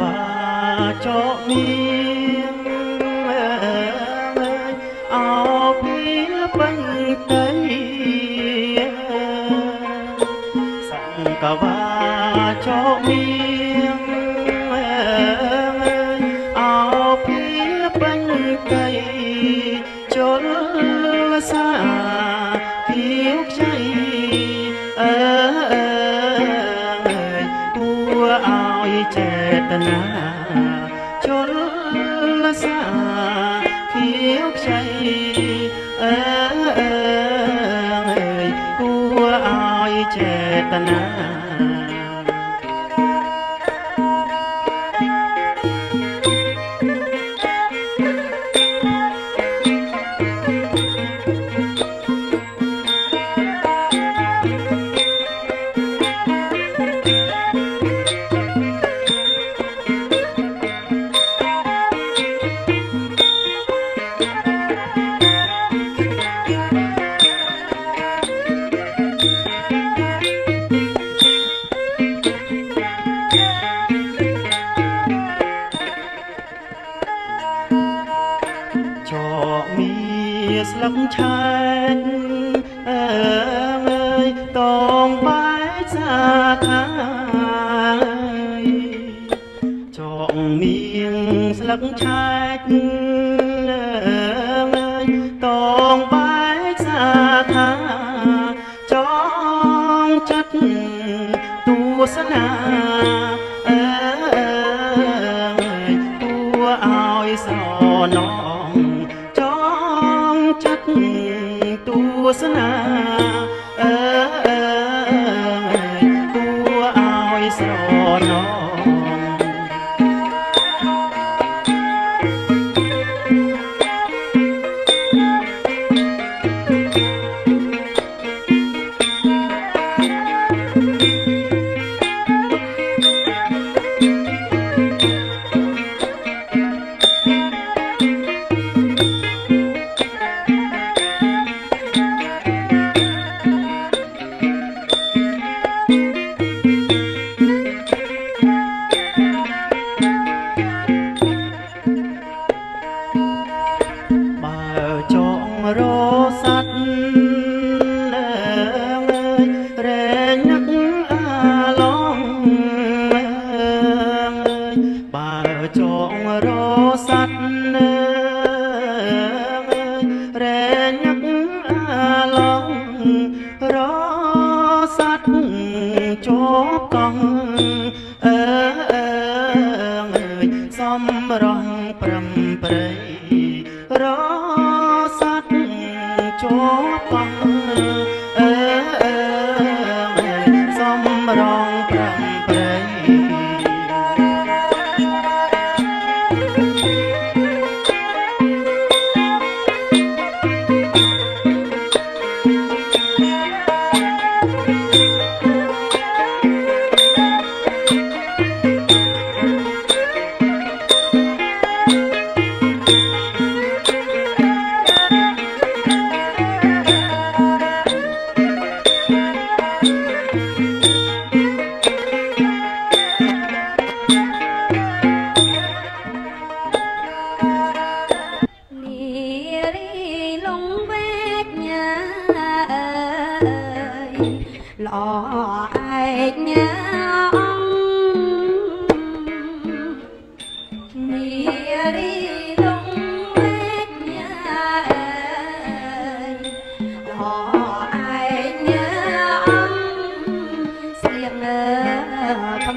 ចកមានអោពីពេញដីសង្កវាចកមានអោពីពេញដីជលសា យចេតនាជលសាគៀវខ្ចីអើយគួរឲ្យចេតនា ស្លឹកឆែកអើយតងបែកសាខាយចកមៀងស្លឹកឆែកអើយតងបែកសាខាចងចិត្តទស្សនា ជាប់កង់អើ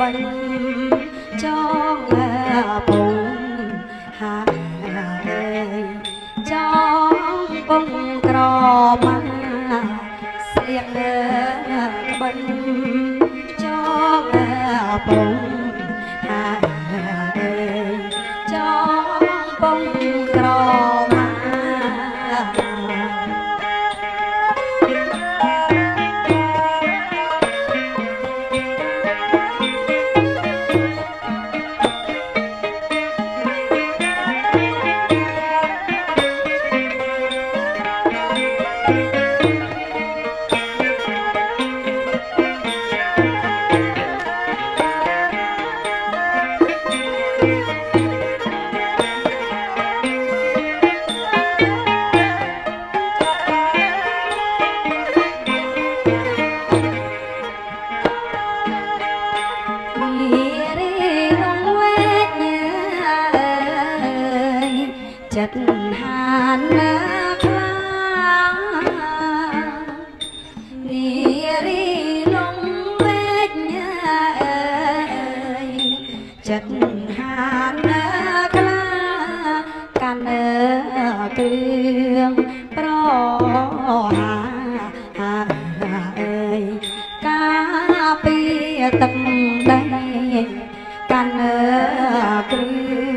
បិនចងពងហាចងពងក្រមាស្លៀកលើក្បិនចងពងហាចងពងក្រ ចិត្តហានណាខ្លានារីលងវេកញ៉ាអើយចិត្តហានណាខ្លាកាន់អើគ្រឿងប្រហាអើយការពីទឹកដីកាន់អើគ្រឿង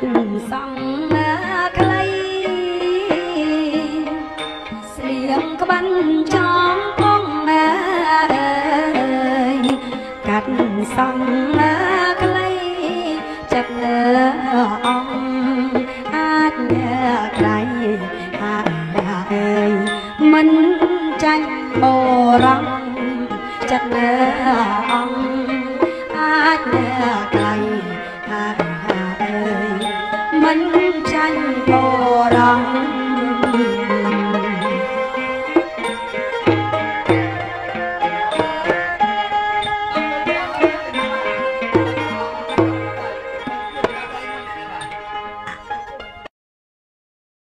សង់ណាខ្លីស្លៀកក្បិនចំពងអើយកាត់សង់ណាខ្លីចិត្តលើអង្គអាចក្រៃអើយមិនចាញ់បរំចិត្តលើអង្ហើយអើយមិនចាញ់បរំ